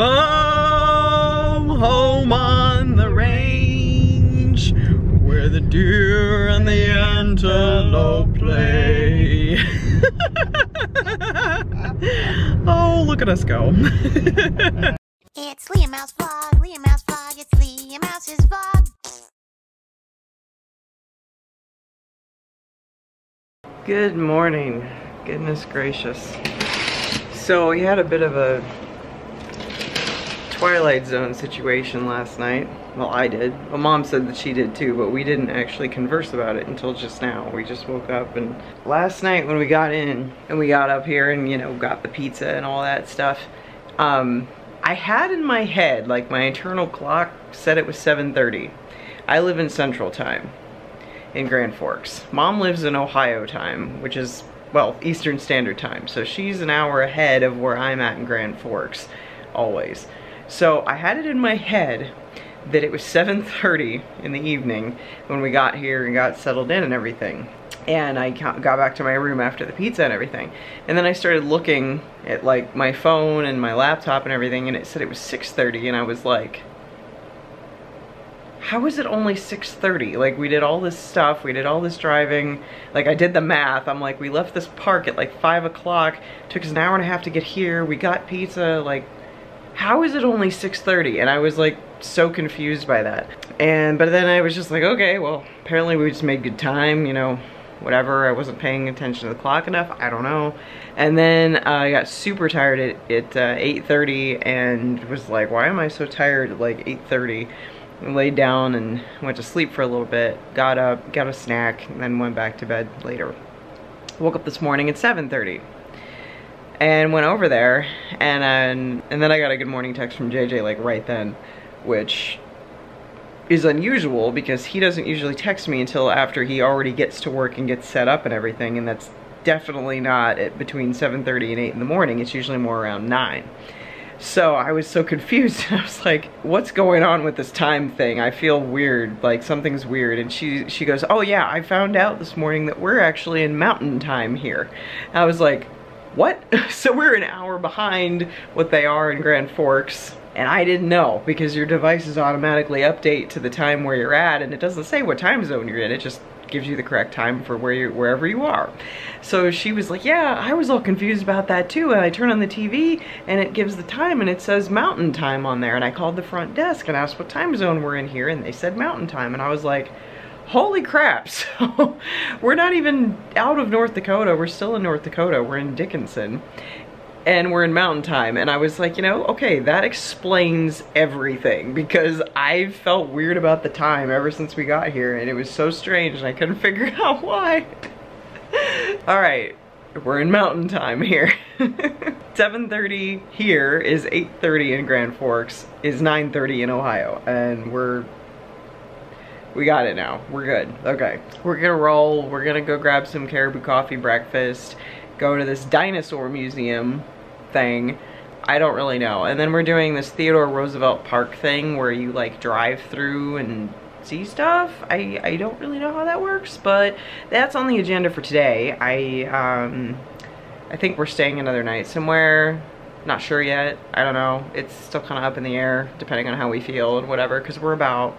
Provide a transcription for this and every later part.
Oh, home on the range where the deer and the antelope play. oh, look at us go. It's Leah Mouse Vlog, Leah Mouse Vlog, it's Leah Mouse's vlog. Good morning. Goodness gracious. So we had a bit of a Twilight Zone situation last night. Well, I did. My mom said that she did too, but we didn't actually converse about it until just now. We just woke up and last night when we got in and we got up here and, you know, got the pizza and all that stuff, um, I had in my head, like my internal clock said it was 7.30. I live in Central Time in Grand Forks. Mom lives in Ohio time, which is, well, Eastern Standard Time. So she's an hour ahead of where I'm at in Grand Forks, always. So I had it in my head that it was 7.30 in the evening when we got here and got settled in and everything. And I got back to my room after the pizza and everything. And then I started looking at like my phone and my laptop and everything and it said it was 6.30 and I was like, how is it only 6.30? Like, we did all this stuff, we did all this driving, like, I did the math, I'm like, we left this park at like 5 o'clock, took us an hour and a half to get here, we got pizza, like, how is it only 6.30? And I was like, so confused by that. And, but then I was just like, okay, well, apparently we just made good time, you know, whatever, I wasn't paying attention to the clock enough, I don't know. And then uh, I got super tired at, at uh, 8.30 and was like, why am I so tired at like 8.30? laid down and went to sleep for a little bit, got up, got a snack, and then went back to bed later. Woke up this morning at 7.30 and went over there and, and, and then I got a good morning text from JJ like right then, which is unusual because he doesn't usually text me until after he already gets to work and gets set up and everything and that's definitely not at between 7.30 and 8 in the morning, it's usually more around 9. So I was so confused. And I was like, what's going on with this time thing? I feel weird, like something's weird. And she, she goes, oh yeah, I found out this morning that we're actually in mountain time here. And I was like, what? so we're an hour behind what they are in Grand Forks. And I didn't know because your devices automatically update to the time where you're at and it doesn't say what time zone you're in. It just gives you the correct time for where you wherever you are. So she was like, yeah, I was all confused about that too. And I turn on the TV and it gives the time and it says mountain time on there. And I called the front desk and asked what time zone we're in here and they said mountain time. And I was like, holy crap. So we're not even out of North Dakota. We're still in North Dakota. We're in Dickinson. And we're in mountain time. And I was like you know okay that explains everything because I felt weird about the time ever since we got here. And it was so strange. And I couldn't figure out why. All right. We're in mountain time here. 7:30 here is 8:30 in Grand Forks is 9:30 in Ohio. And we're we got it now we're good okay we're gonna roll we're gonna go grab some caribou coffee breakfast go to this dinosaur museum thing. I don't really know. And then we're doing this Theodore Roosevelt Park thing where you like drive through and see stuff. I, I don't really know how that works, but that's on the agenda for today. I, um, I think we're staying another night somewhere. Not sure yet. I don't know. It's still kind of up in the air depending on how we feel and whatever because we're about,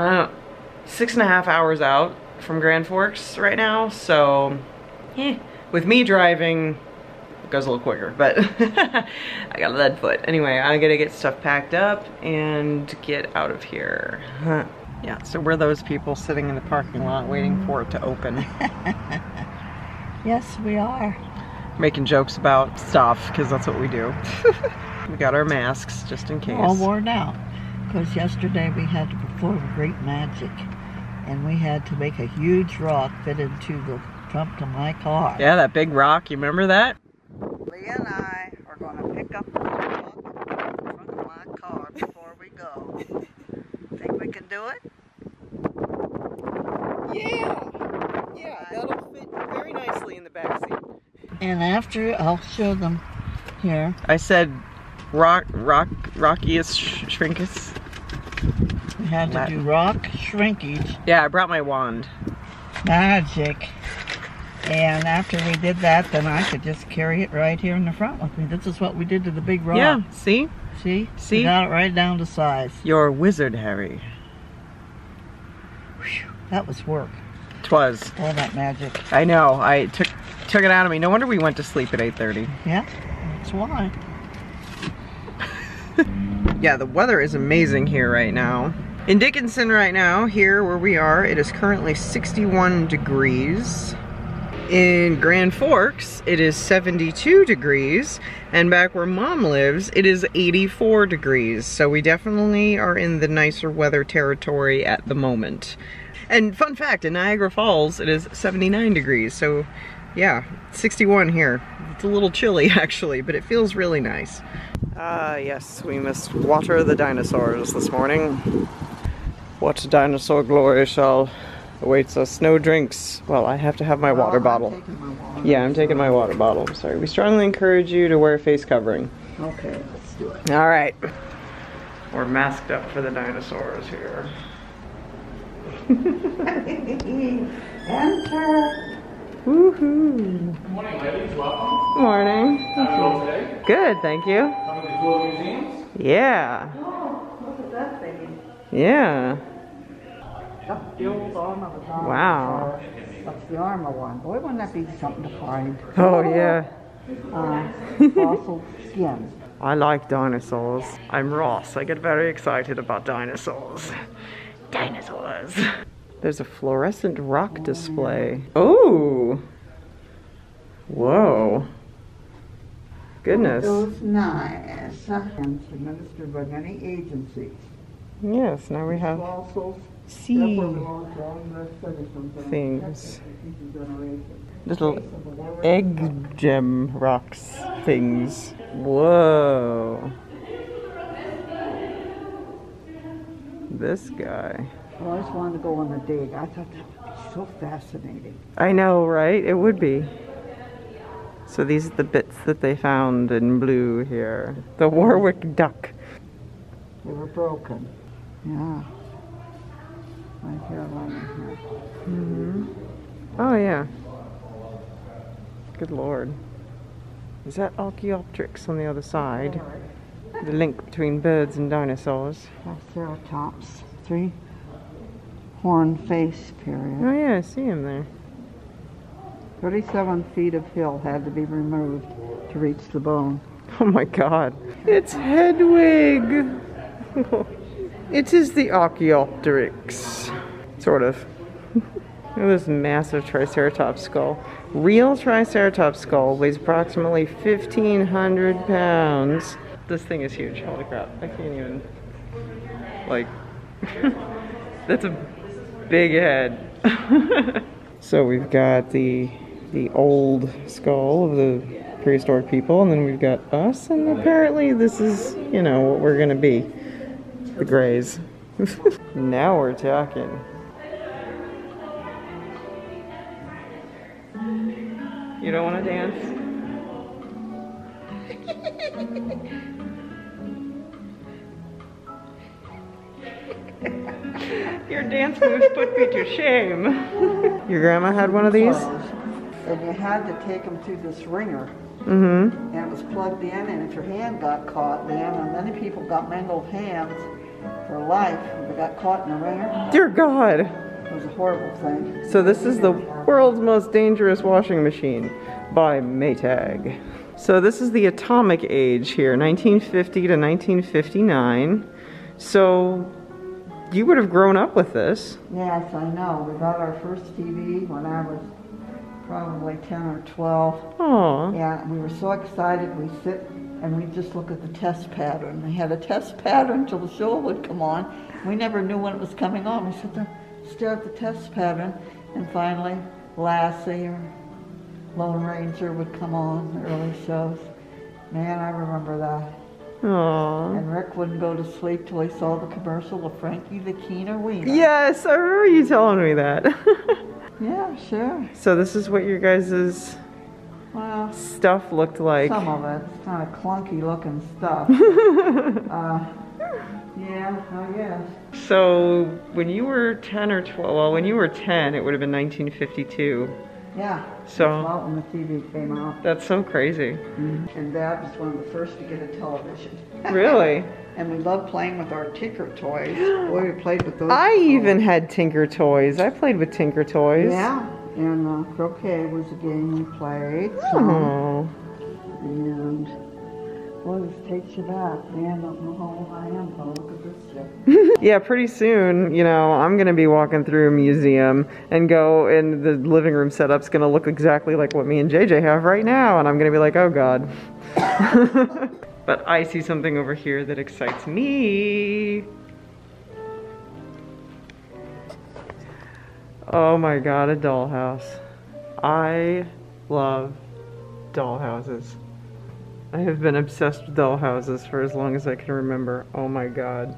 I six and a half hours out from Grand Forks right now. So, yeah with me driving, it goes a little quicker, but I got a lead foot. Anyway, I gotta get stuff packed up and get out of here. yeah, so we're those people sitting in the parking lot waiting for it to open. yes, we are. Making jokes about stuff, because that's what we do. we got our masks, just in case. All worn out, because yesterday we had to perform great magic, and we had to make a huge rock fit into the trunk of my car. Yeah, that big rock. You remember that? Leah and I are going to pick up the rock in trunk of my car before we go. Think we can do it? Yeah. Yeah, that'll fit very nicely in the back seat. And after, I'll show them here. I said rock, rock, rockiest sh shrinkus. We had to do rock shrinkage. Yeah, I brought my wand. Magic And after we did that, then I could just carry it right here in the front with me. This is what we did to the big rock. Yeah, see? See? See? We got it right down to size. You're wizard, Harry. That was work. Twas. All that magic. I know. I took took it out of me. No wonder we went to sleep at 8:30. Yeah, that's why. Yeah, the weather is amazing here right now. In Dickinson right now, here where we are, it is currently 61 degrees. In Grand Forks, it is 72 degrees. And back where mom lives, it is 84 degrees. So we definitely are in the nicer weather territory at the moment. And fun fact, in Niagara Falls, it is 79 degrees. So yeah, 61 here. It's a little chilly actually, but it feels really nice. Ah, yes, we must water the dinosaurs this morning. What dinosaur glory shall awaits us? No drinks. Well, I have to have my water bottle. Yeah, I'm taking my water bottle. I'm sorry. We strongly encourage you to wear a face covering. Okay, let's do it. All right. We're masked up for the dinosaurs here. Enter. Woohoo. Morning, ladies. Welcome. Good morning. How are you today? Good, thank you. Coming to tour museums? Yeah. Oh, look at that thing. Yeah. That's the old arm of a dinosaur. Wow. That's the armor one. Boy, wouldn't that be something to find? Oh, yeah. Uh, fossil skin. I like dinosaurs. I'm Ross. I get very excited about dinosaurs. Dinosaurs. There's a fluorescent rock display. Oh. Whoa. Goodness. Those nice. And administered by many agencies. Yes, now we have sea Therefore belong to all U.S. citizens and things. Little Case of the war- egg gem rocks things. Whoa. This guy. I always wanted to go on the dig. I thought that would be so fascinating. I know, right? It would be. So these are the bits that they found in blue here. The Warwick duck. They were broken. Yeah. Right here, right here. Oh yeah. Good lord. Is that Archaeopteryx on the other side? The link between birds and dinosaurs. Triceratops. Three horn face period. Oh yeah, I see him there. 37 feet of hill had to be removed to reach the bone. Oh my god. It's Hedwig! it is the Archaeopteryx. Sort of. Look at this massive Triceratops skull. Real Triceratops skull weighs approximately 1,500 pounds. This thing is huge. Holy crap. I can't even. Like. That's a big head. so we've got the the old skull of the prehistoric people, and then we've got us, and apparently this is, you know, what we're gonna be. The Greys. now we're talking. You don't want to dance? Your dance moves put me to shame. Your grandma had one of these? And you had to take them through this wringer. Mm-hmm. And it was plugged in, and if your hand got caught, then, and many people got mangled hands for life if they got caught in the wringer. Dear God. It was a horrible thing. So this is the world's most dangerous washing machine by Maytag. So this is the atomic age here, 1950 to 1959. So you would have grown up with this. Yes, I know. We got our first TV when I was probably 10 or 12. Aw. Yeah, we were so excited. We sit and we just look at the test pattern. They had a test pattern till the show would come on. We never knew when it was coming on. We sit there, stare at the test pattern, and finally, Lassie or Lone Ranger would come on the early shows. Man, I remember that. Aw. And Rick wouldn't go to sleep till he saw the commercial of Frankie the Keener Wiener. Yes, I remember you telling me that. Yeah, sure. so this is what your guys' Well, stuff looked like. some of it. It's kind of clunky looking stuff. uh, yeah, I guess. So when you were 10 or 12, well, when you were 10, it would have been 1952. Yeah. So- when the TV came out. That's so crazy. And Dad was one of the first to get a television. Really? And we loved playing with our Tinker toys. Boy, we played with those. I before. even had Tinker Toys. I played with Tinker Toys. Yeah. And uh, croquet was a game we played. Oh. And boy, this takes you back. Man, I don't know how old I am, but look at this shit. Yeah, pretty soon, you know, I'm gonna be walking through a museum and go, and the living room setup's gonna look exactly like what me and JJ have right now, and I'm gonna be like, oh god. but I see something over here that excites me. Oh my god, a dollhouse. I love dollhouses. I have been obsessed with dollhouses for as long as I can remember. Oh my god.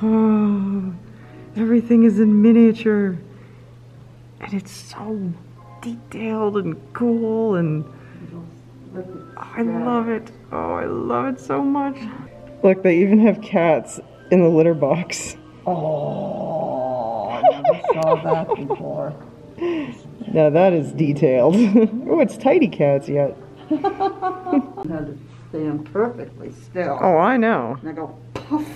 everything is in miniature. And it's so detailed and cool and I love it. Oh, I love it so much. Look, they even have cats in the litter box. Oh, I never saw that before. Now that is detailed. oh, it's tidy cats yet. I had to stand perfectly still. Oh, I know. And I go, poof.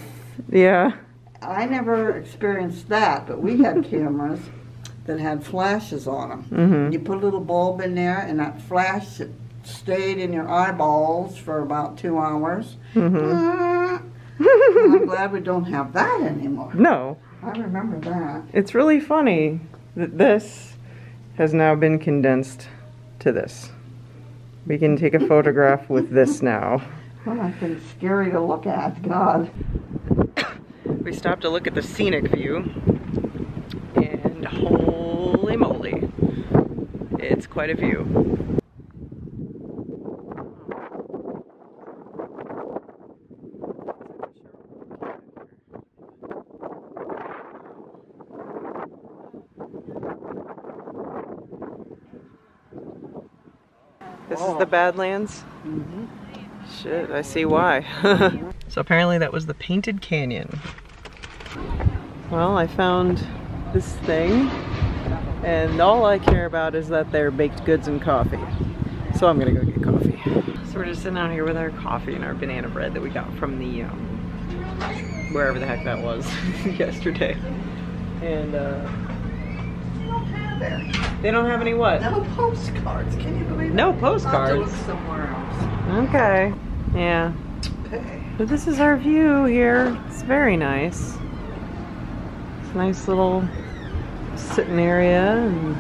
Yeah. I never experienced that, but we had cameras that had flashes on them. Mm -hmm. You put a little bulb in there, and that flash stayed in your eyeballs for about two hours. Mm-hmm. I'm glad we don't have that anymore. No, I remember that. it's really funny that this has now been condensed to this. We can take a photograph with this now. Well, I think it's scary to look at. God. We stopped to look at the scenic view, and holy moly, it's quite a view. The Badlands? Shit, I see why. so apparently that was the Painted Canyon. Well, I found this thing, and all I care about is that they're baked goods and coffee. So I'm gonna go get coffee. So we're just sitting out here with our coffee and our banana bread that we got from the, um, wherever the heck that was yesterday. And, uh, they don't have any what? No postcards. Can you believe No that? I'll have to postcards. look somewhere else. Okay. Yeah. Okay. But this is our view here. It's very nice. It's a nice little sitting area and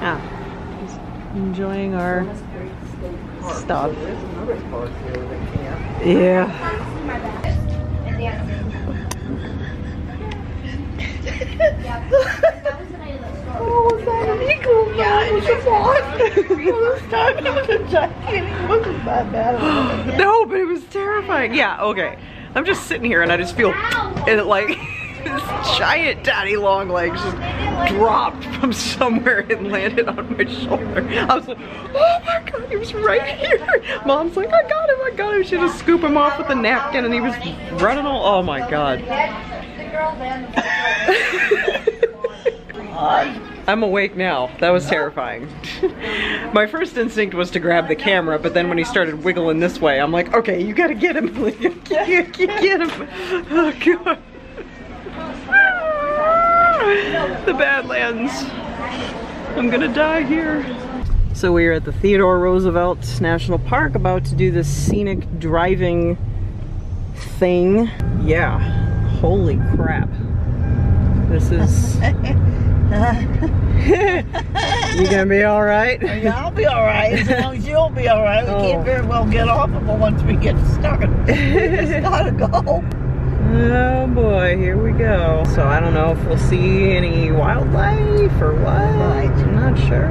yeah, just enjoying our stuff. There's another park here with a camp. Yeah. Oh, was that an eagle? Yeah, it was a swan. Well, this time it was a. It wasn't that bad. No, but it was terrifying. Yeah, okay. I'm just sitting here and I just feel and it like this giant daddy long legs just dropped from somewhere and landed on my shoulder. I was like, oh my god, he was right here. Mom's like, I got him, I got him. She just scoop him off with a napkin and he was running all, oh my god. I'm awake now. That was terrifying. My first instinct was to grab the camera, but then when he started wiggling this way, I'm like, okay, you gotta get him. you get him. Oh god. The Badlands. I'm gonna die here. So we are at the Theodore Roosevelt National Park about to do this scenic driving thing. Yeah. Holy crap. This is you gonna be all right? Yeah, I'll be all right as long as you'll be all right. We Oh. can't very well get off of it once we get started. We just gotta go. Oh boy, here we go. So I don't know if we'll see any wildlife or what. Right. I'm not sure.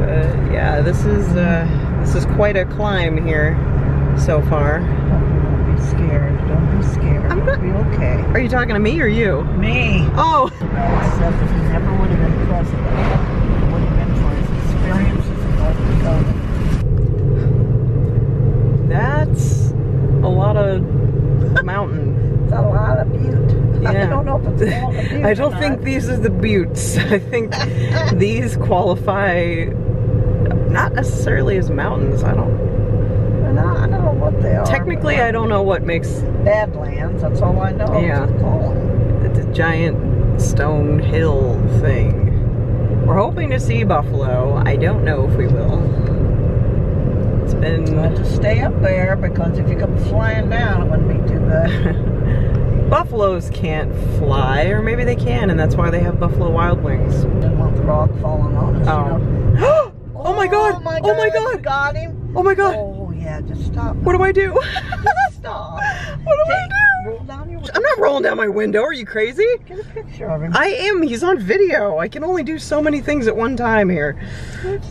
But yeah, this is uh, this is quite a climb here so far. Don't be scared. Be scared. I'm not- It'll be okay. Are you talking to me or you? Me. Oh, Except if he never would have been president. It would have been for his experiences in North Dakota. that's a lot of mountain. It's a lot of butte. I don't know if it's a lot butte. I don't think these are the buttes. I think these qualify not necessarily as mountains. I don't. I don't know what they I don't know what makes Badlands. That's all I know. Yeah. Just call 'em. the, the giant stone hill thing. We're hoping to see buffalo. I don't know if we will. It's Well, been just stay up there because if you come flying down, it wouldn't be too good. buffaloes can't fly, or maybe they can, and that's why they have buffalo wild wings. Didn't want the rock falling on us. Oh. You know? oh my god! Oh my Oh my God, you god! Got him. Oh my god! Oh stop. What do I do? Stop. What do I do? Roll down your I'm not rolling down my window. Are you crazy? Get a picture of him. I am. He's on video. I can only do so many things at one time here.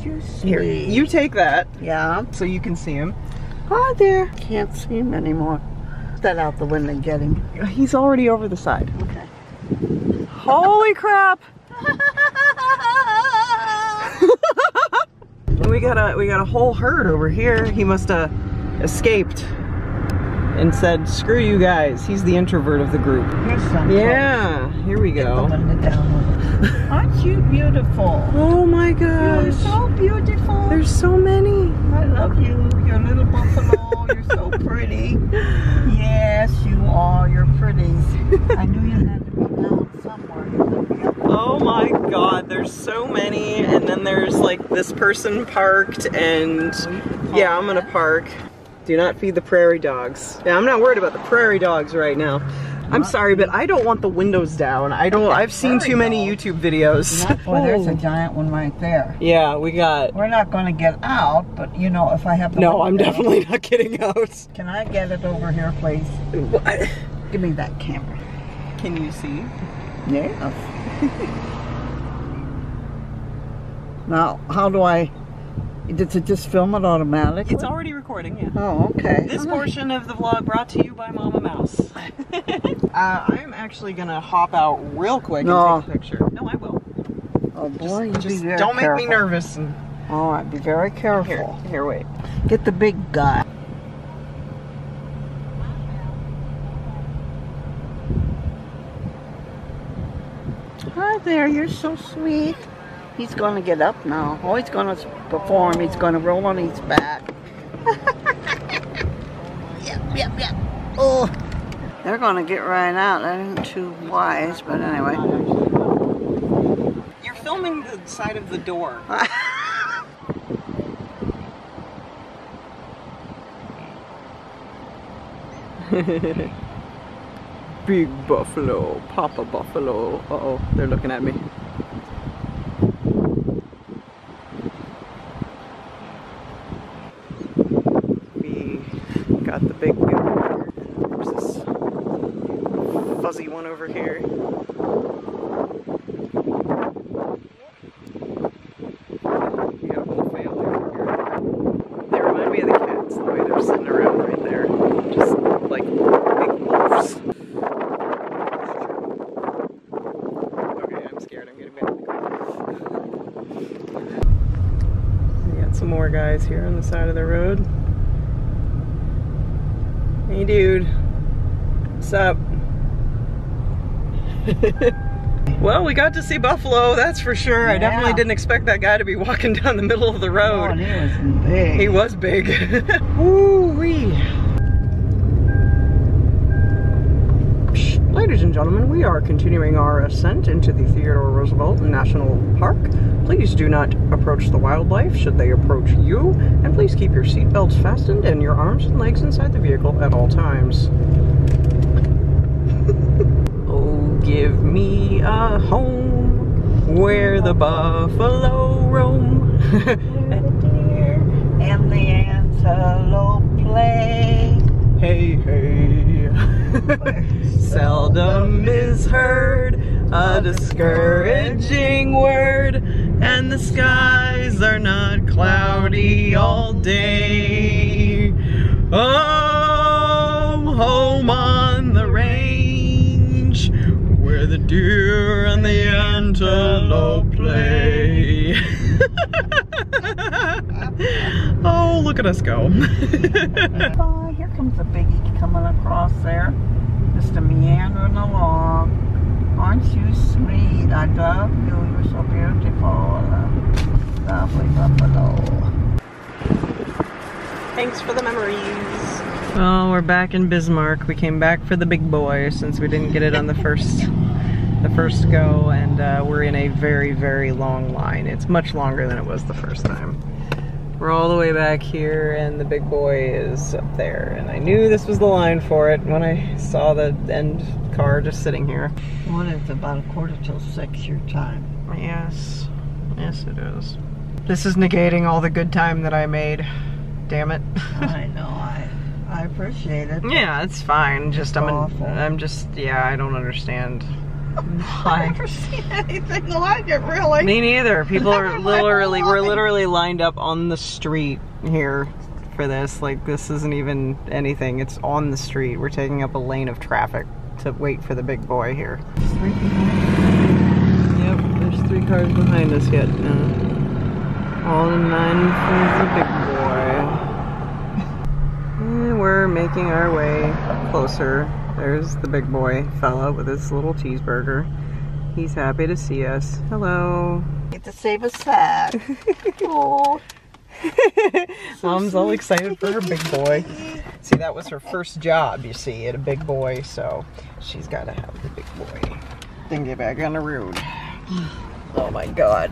You Here, you take that Yeah. so you can see him. Hi there. Can't see him anymore. That out the window and get him. He's already over the side. Okay. Holy crap! we got a we got a whole herd over here. He must have escaped and said, "Screw you guys." He's the introvert of the group. Yeah, here we go. window down. with it. Aren't you beautiful? Oh my gosh. You're so beautiful. There's so many. I love you. You're a little buffalo. You're so pretty. Yes, you are. You're pretty. I knew you had to be down somewhere. You had to be up Oh my god, there's so many. And then there's like this person parked and yeah, I'm gonna park. Do not feed the prairie dogs. Yeah, I'm not worried about the prairie dogs right now. I'm sorry, but I don't want the windows down. I don't, I've seen too many YouTube videos. Boy, there's a giant one right there. Yeah, we got, We're not going to get out, but you know, if I have to. no, I'm down- definitely not getting out. Can I get it over here, please? What? Give me that camera. Can you see? Yes. now, how do I? Does it just film it automatically? It's already recording, yeah. Oh, okay. This portion of the vlog brought to you by Mama Mouse. uh, I'm actually gonna hop out real quick No. and take a picture. No, I will. Oh boy, you Just be very don't make me nervous. And All right, be very here, careful. here, wait. Get the big guy. Hi there, you're so sweet. He's gonna get up now. Oh, he's gonna perform. He's gonna roll on his back. yep, yep, yep. Oh, they're gonna get right out. That isn't too wise, but anyway. You're filming the side of the door. Big buffalo, Papa Buffalo. Uh oh, they're looking at me. We got the big goat. There's this fuzzy one over here. We got a whole family over here. They remind me of the cats, the way they're sitting around right there. Just like big wolves. Okay, I'm scared. I'm getting back. We got some more guys here on the side of the road. Hey dude. What's up? well, we got to see buffalo, that's for sure. I definitely didn't expect that guy to be walking down the middle of the Oh, road. and he was big. He was big. Woo-wee. Gentlemen, we are continuing our ascent into the Theodore Roosevelt National Park. Please do not approach the wildlife should they approach you, and please keep your seatbelts fastened and your arms and legs inside the vehicle at all times. oh, give me a home where the buffalo roam. the deer and the antelope uh, play. Hey, hey. Seldom is heard a discouraging word, and the skies are not cloudy all day. Oh, home on the range, where the deer and the antelope play. oh, look at us go. Oh, here comes a biggie coming across there. Just along. Aren't you sweet? I love you. You're so beautiful. Lovely buffalo. Thanks for the memories. Well, we're back in Bismarck. We came back for the big boy since we didn't get it on the first the first go and uh, we're in a very very long line. It's much longer than it was the first time. We're all the way back here and the big boy is up there and I knew this was the line for it when I saw the end car just sitting here. One is about a quarter till six your time. Yes. Yes it is. This is negating all the good time that I made. Damn it. I know. I I appreciate it. Yeah, it's fine. Just I'm Awful. an, I'm just yeah, I don't understand. Why? I've never seen anything like it, really. Me neither. People are literally we're literally lined up on the street here for this. Like this isn't even anything. It's on the street. We're taking up a lane of traffic to wait for the big boy here. Yep, there's three cars behind us yet. Uh, all in line for the big boy. And we're making our way closer. There's the big boy fella with his little cheeseburger. He's happy to see us. Hello. Get to save a sack. oh, Mom's all excited for her big boy. See, that was her first job, you see, at a big boy, so she's got to have the big boy. Then get back on the road. Oh my god.